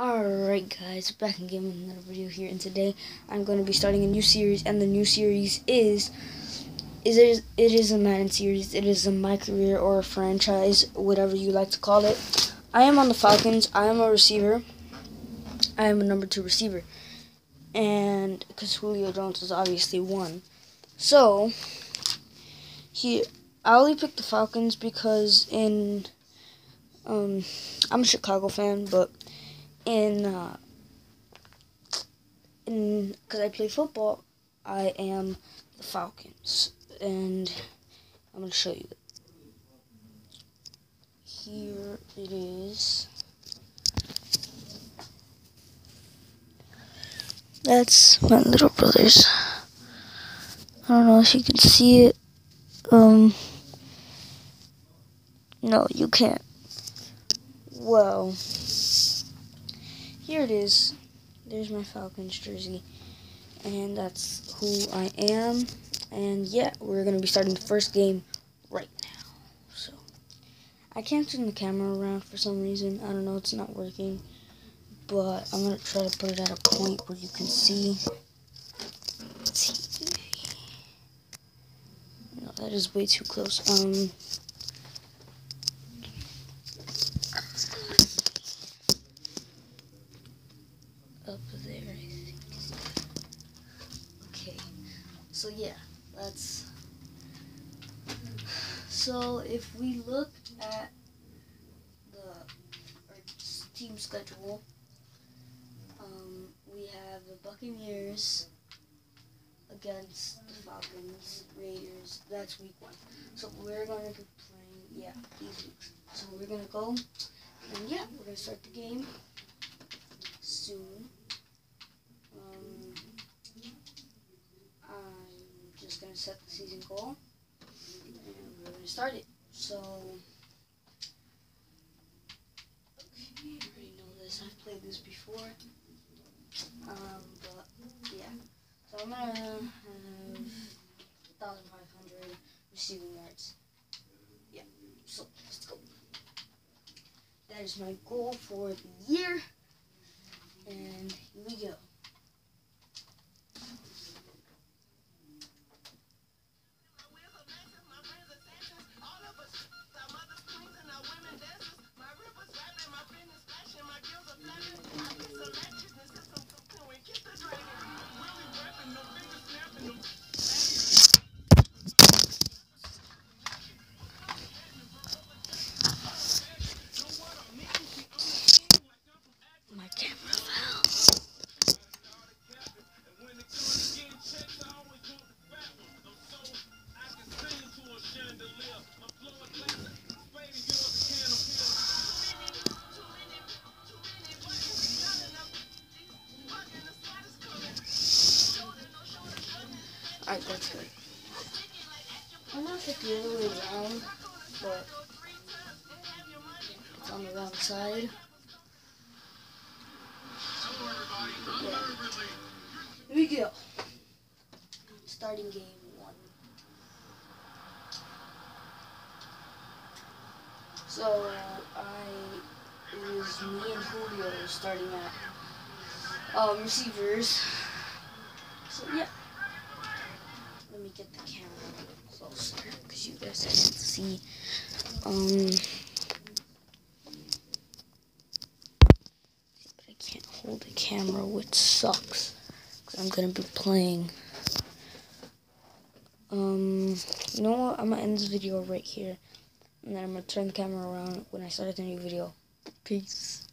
Alright guys, back again with another video here and today I'm going to be starting a new series and the new series is is it, is a Madden series. It is a my career or a franchise, whatever you like to call it. I am on the Falcons. I am a receiver. I am a number two receiver. And because Julio Jones is obviously one. So he, I only picked the Falcons because in um I'm a Chicago fan, but in uh, in because I play football, I am the Falcons, and I'm gonna show you. Here it is. That's my little brother's. I don't know if you can see it. Um, no, you can't. Well here it is. There's my Falcons jersey. And that's who I am. And yeah, we're going to be starting the first game right now. So, I can't turn the camera around for some reason. I don't know, it's not working. But I'm going to try to put it at a point where you can see. No, that is way too close. Um, up there, I think. Okay, so yeah, that's. So if we look at the our team schedule, um, we have the Buccaneers against the Falcons, Raiders. That's week one. So we're going to be playing, yeah, these weeks. So we're going to go, and yeah, we're to start the game soon. Um, Set the season goal, and we're gonna start it. So, okay, I already know this. I've played this before. Um, but yeah. So I'm gonna have 1,500 receiving yards. Yeah. So let's go. That is my goal for the year. Alright, that's good. I'm gonna put the other way around, but it's on the wrong side. Yeah. Here we go. Starting game one. So I it was me and Julio starting at um, receivers. So yeah. Get the camera closer because you guys can't see. Um. But I can't hold the camera, which sucks. Because I'm to be playing. Um, you know what? I'm to end this video right here. And then I'm to turn the camera around when I start the new video. Peace.